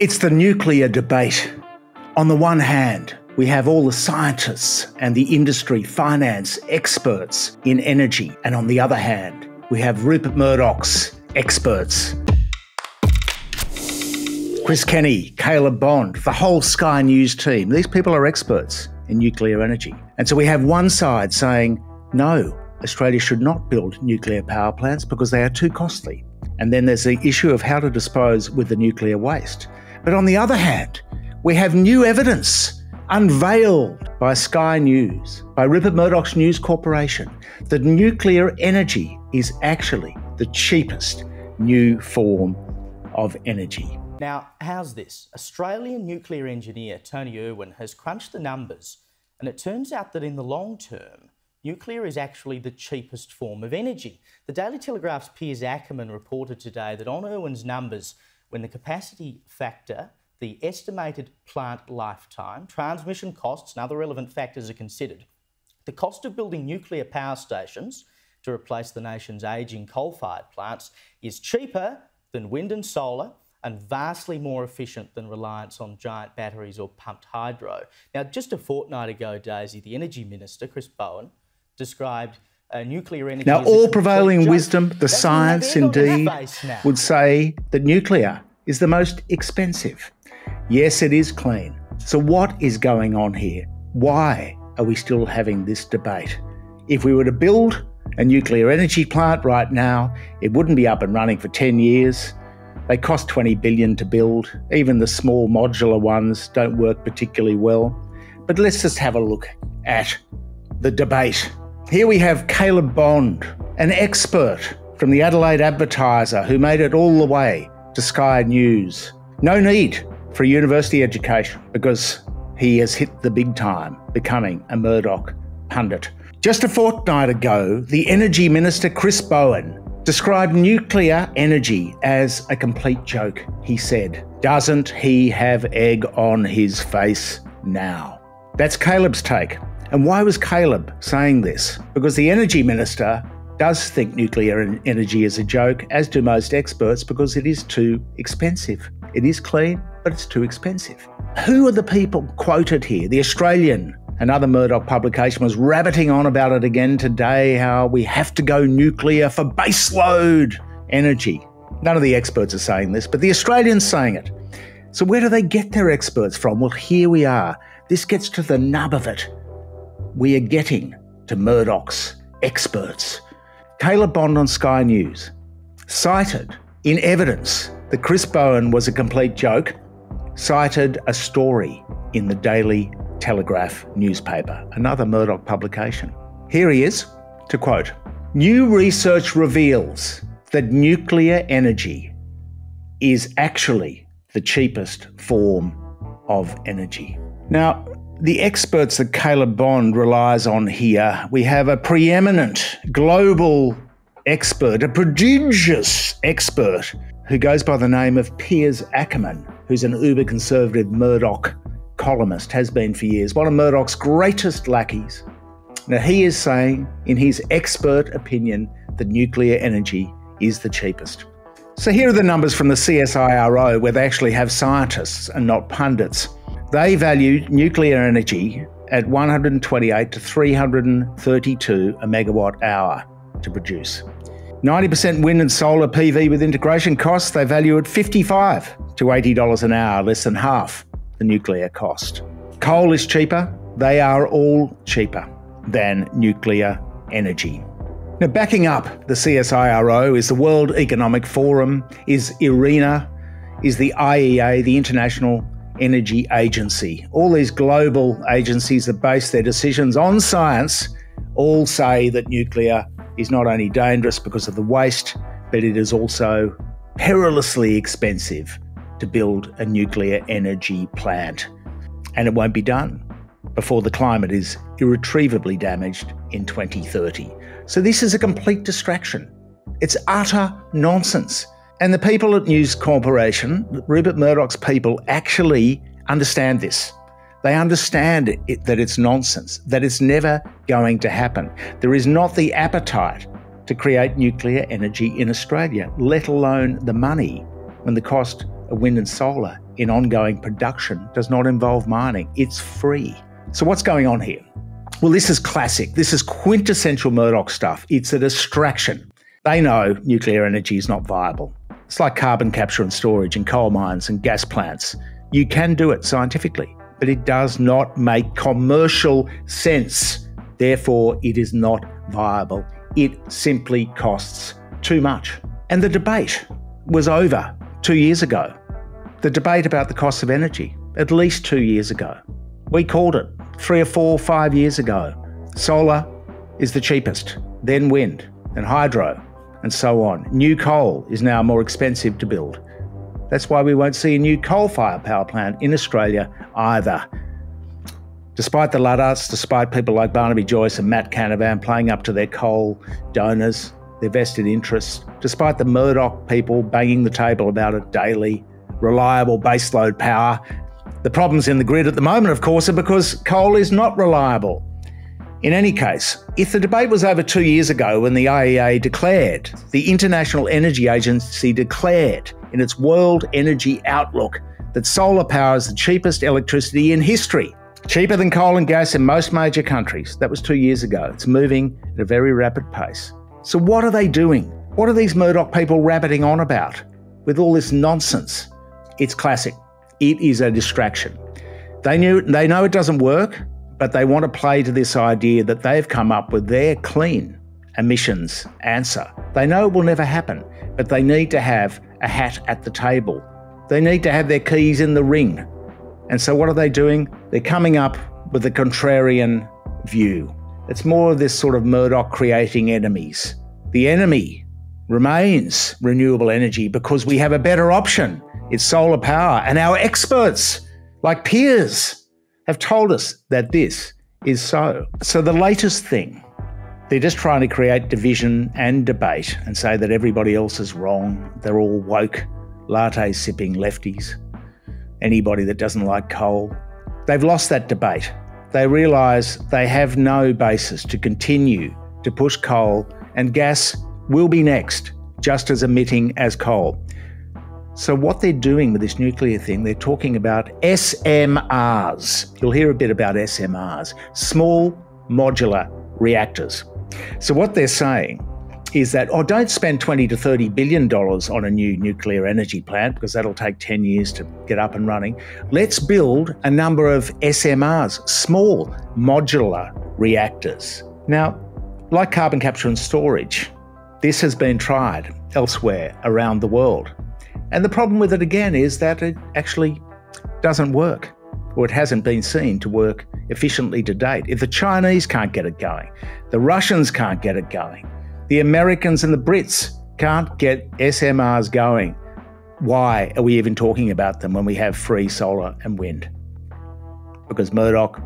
It's the nuclear debate. On the one hand, we have all the scientists and the industry, finance, experts in energy. And on the other hand, we have Rupert Murdoch's experts. Chris Kenny, Caleb Bond, the whole Sky News team. These people are experts in nuclear energy. And so we have one side saying, no, Australia should not build nuclear power plants because they are too costly. And then there's the issue of how to dispose with the nuclear waste. But on the other hand, we have new evidence unveiled by Sky News, by Rupert Murdoch's News Corporation, that nuclear energy is actually the cheapest new form of energy. Now, how's this? Australian nuclear engineer Tony Irwin has crunched the numbers, and it turns out that in the long term, nuclear is actually the cheapest form of energy. The Daily Telegraph's Piers Akerman reported today that on Irwin's numbers, when the capacity factor, the estimated plant lifetime, transmission costs, and other relevant factors are considered, the cost of building nuclear power stations to replace the nation's ageing coal fired plants is cheaper than wind and solar and vastly more efficient than reliance on giant batteries or pumped hydro. Now, just a fortnight ago, Daisy, the Energy Minister, Chris Bowen, described uh, nuclear energy. Now, all prevailing wisdom, the science indeed, would say that nuclear is the most expensive. Yes, it is clean. So, what is going on here? Why are we still having this debate? If we were to build a nuclear energy plant right now, it wouldn't be up and running for 10 years. They cost 20 billion to build. Even the small modular ones don't work particularly well. But let's just have a look at the debate here we have Caleb Bond, an expert from the Adelaide Advertiser who made it all the way to Sky News. No need for a university education because he has hit the big time, becoming a Murdoch pundit. Just a fortnight ago, the Energy Minister Chris Bowen described nuclear energy as a complete joke. He said, Doesn't he have egg on his face now? That's Caleb's take. And why was Caleb saying this? Because the energy minister does think nuclear energy is a joke, as do most experts, because it is too expensive. It is clean, but it's too expensive. Who are the people quoted here? The Australian, another Murdoch publication, was rabbiting on about it again today how we have to go nuclear for baseload energy. None of the experts are saying this, but the Australians saying it. So, where do they get their experts from? Well, here we are. This gets to the nub of it we are getting to Murdoch's experts. Caleb Bond on Sky News cited in evidence that Chris Bowen was a complete joke, cited a story in the Daily Telegraph newspaper, another Murdoch publication. Here he is to quote New research reveals that nuclear energy is actually the cheapest form of energy. Now, the experts that Caleb Bond relies on here, we have a preeminent global expert, a prodigious expert who goes by the name of Piers Akerman, who's an uber conservative Murdoch columnist, has been for years, one of Murdoch's greatest lackeys. Now, he is saying, in his expert opinion, that nuclear energy is the cheapest. So, here are the numbers from the CSIRO, where they actually have scientists and not pundits. They value nuclear energy at 128 to 332 a megawatt hour to produce. 90% wind and solar PV with integration costs, they value at 55 to $80 an hour, less than half the nuclear cost. Coal is cheaper, they are all cheaper than nuclear energy. Now, backing up the CSIRO is the World Economic Forum, is IRENA, is the IEA, the International Energy Agency. All these global agencies that base their decisions on science all say that nuclear is not only dangerous because of the waste, but it is also perilously expensive to build a nuclear energy plant. And it won't be done before the climate is irretrievably damaged in 2030. So this is a complete distraction. It's utter nonsense. And the people at News Corporation, Rupert Murdoch's people, actually understand this. They understand it, that it's nonsense, that it's never going to happen. There is not the appetite to create nuclear energy in Australia, let alone the money, when the cost of wind and solar in ongoing production does not involve mining. It's free. So, what's going on here? Well, this is classic. This is quintessential Murdoch stuff. It's a distraction. They know nuclear energy is not viable. It's like carbon capture and storage in coal mines and gas plants. You can do it scientifically, but it does not make commercial sense. Therefore, it is not viable. It simply costs too much. And the debate was over two years ago. The debate about the cost of energy, at least two years ago. We called it three or four, five years ago. Solar is the cheapest, then wind, then hydro, and so on. New coal is now more expensive to build. That's why we won't see a new coal fired power plant in Australia either. Despite the Luddites, despite people like Barnaby Joyce and Matt Canavan playing up to their coal donors, their vested interests, despite the Murdoch people banging the table about a daily, reliable baseload power, the problems in the grid at the moment, of course, are because coal is not reliable. In any case, if the debate was over two years ago when the IEA declared, the International Energy Agency declared in its World Energy Outlook that solar power is the cheapest electricity in history, cheaper than coal and gas in most major countries. That was two years ago. It's moving at a very rapid pace. So, what are they doing? What are these Murdoch people rabbiting on about with all this nonsense? It's classic. It is a distraction. They knew they know it doesn't work but they want to play to this idea that they've come up with their clean emissions answer. They know it will never happen, but they need to have a hat at the table. They need to have their keys in the ring. And so, what are they doing? They're coming up with a contrarian view. It's more of this sort of Murdoch creating enemies. The enemy remains renewable energy because we have a better option. It's solar power. And our experts, like Piers, have told us that this is so. So the latest thing, they're just trying to create division and debate and say that everybody else is wrong. They're all woke, latte sipping lefties. Anybody that doesn't like coal. They've lost that debate. They realise they have no basis to continue to push coal, and gas will be next, just as emitting as coal. So, what they're doing with this nuclear thing, they're talking about SMRs. You'll hear a bit about SMRs, small modular reactors. So, what they're saying is that, oh, don't spend 20 to 30 billion dollars on a new nuclear energy plant because that'll take 10 years to get up and running. Let's build a number of SMRs, small modular reactors. Now, like carbon capture and storage, this has been tried elsewhere around the world. And the problem with it again is that it actually doesn't work, or it hasn't been seen to work efficiently to date. If the Chinese can't get it going, the Russians can't get it going, the Americans and the Brits can't get SMRs going, why are we even talking about them when we have free solar and wind? Because Murdoch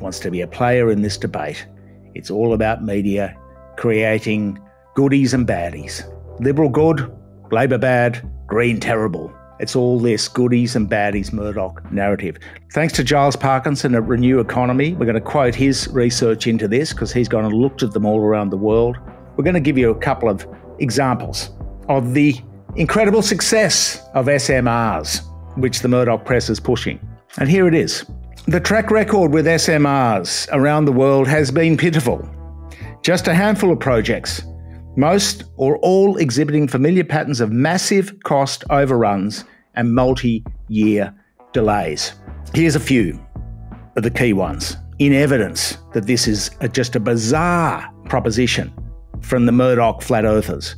wants to be a player in this debate. It's all about media creating goodies and baddies. Liberal good, Labor bad, Green terrible. It's all this goodies and baddies Murdoch narrative. Thanks to Giles Parkinson at Renew Economy, we're going to quote his research into this because he's gone and looked at them all around the world. We're going to give you a couple of examples of the incredible success of SMRs, which the Murdoch press is pushing. And here it is. The track record with SMRs around the world has been pitiful. Just a handful of projects most or all exhibiting familiar patterns of massive cost overruns and multi year delays. Here's a few of the key ones in evidence that this is a, just a bizarre proposition from the Murdoch flat earthers.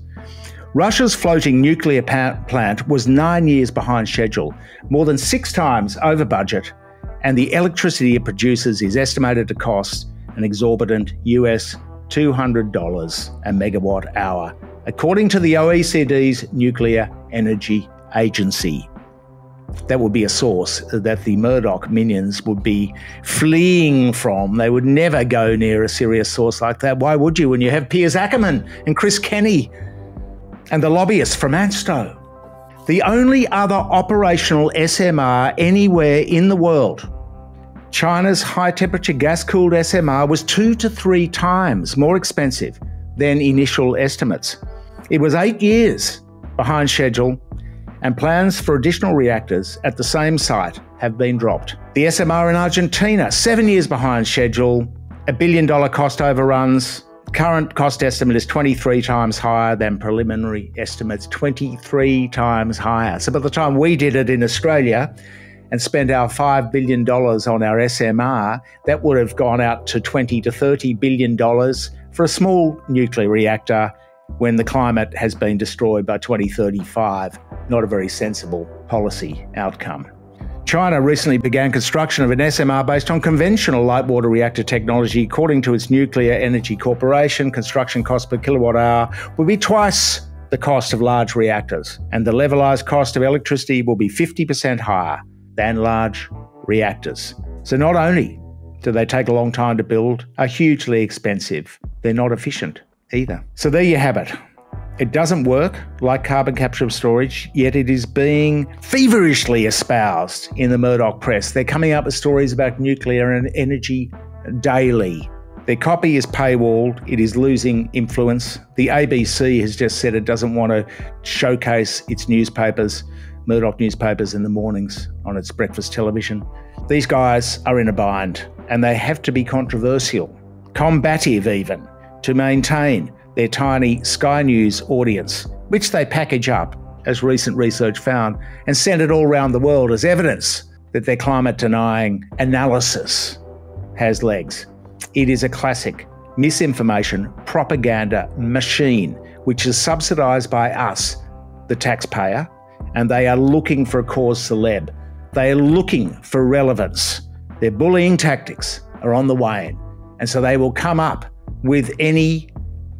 Russia's floating nuclear plant was nine years behind schedule, more than six times over budget, and the electricity it produces is estimated to cost an exorbitant US $200 a megawatt hour, according to the OECD's Nuclear Energy Agency. That would be a source that the Murdoch minions would be fleeing from. They would never go near a serious source like that. Why would you when you have Piers Akerman and Chris Kenny and the lobbyists from ANSTO? The only other operational SMR anywhere in the world China's high temperature gas cooled SMR was two to three times more expensive than initial estimates. It was eight years behind schedule and plans for additional reactors at the same site have been dropped. The SMR in Argentina, seven years behind schedule, a billion dollar cost overruns. Current cost estimate is 23 times higher than preliminary estimates, 23 times higher. So by the time we did it in Australia, and spent our $5 billion on our SMR, that would have gone out to 20 to $30 billion for a small nuclear reactor when the climate has been destroyed by 2035. Not a very sensible policy outcome. China recently began construction of an SMR based on conventional light water reactor technology. According to its Nuclear Energy Corporation, construction cost per kilowatt hour will be twice the cost of large reactors, and the levelized cost of electricity will be 50% higher than large reactors. So not only do they take a long time to build, are hugely expensive, they're not efficient either. So there you have it. It doesn't work like carbon capture and storage, yet it is being feverishly espoused in the Murdoch press. They're coming up with stories about nuclear and energy daily. Their copy is paywalled, it is losing influence. The ABC has just said it doesn't want to showcase its newspapers Murdoch newspapers in the mornings on its breakfast television. These guys are in a bind and they have to be controversial, combative even, to maintain their tiny Sky News audience, which they package up, as recent research found, and send it all around the world as evidence that their climate denying analysis has legs. It is a classic misinformation propaganda machine, which is subsidized by us, the taxpayer, and they are looking for a cause celeb. They are looking for relevance. Their bullying tactics are on the wane. And so they will come up with any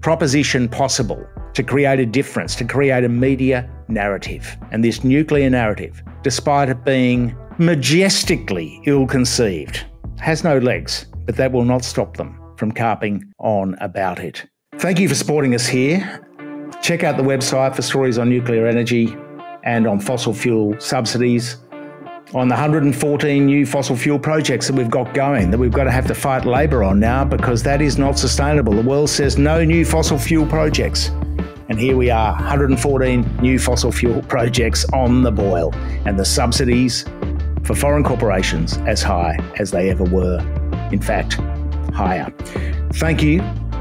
proposition possible to create a difference, to create a media narrative. And this nuclear narrative, despite it being majestically ill conceived, has no legs, but that will not stop them from carping on about it. Thank you for supporting us here. Check out the website for stories on nuclear energy and on fossil fuel subsidies, on the 114 new fossil fuel projects that we've got going, that we've got to have to fight Labor on now because that is not sustainable. The world says no new fossil fuel projects. And here we are, 114 new fossil fuel projects on the boil, and the subsidies for foreign corporations as high as they ever were. In fact, higher. Thank you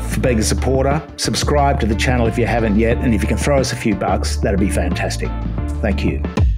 for being a supporter. Subscribe to the channel if you haven't yet, and if you can throw us a few bucks, that'd be fantastic. Thank you.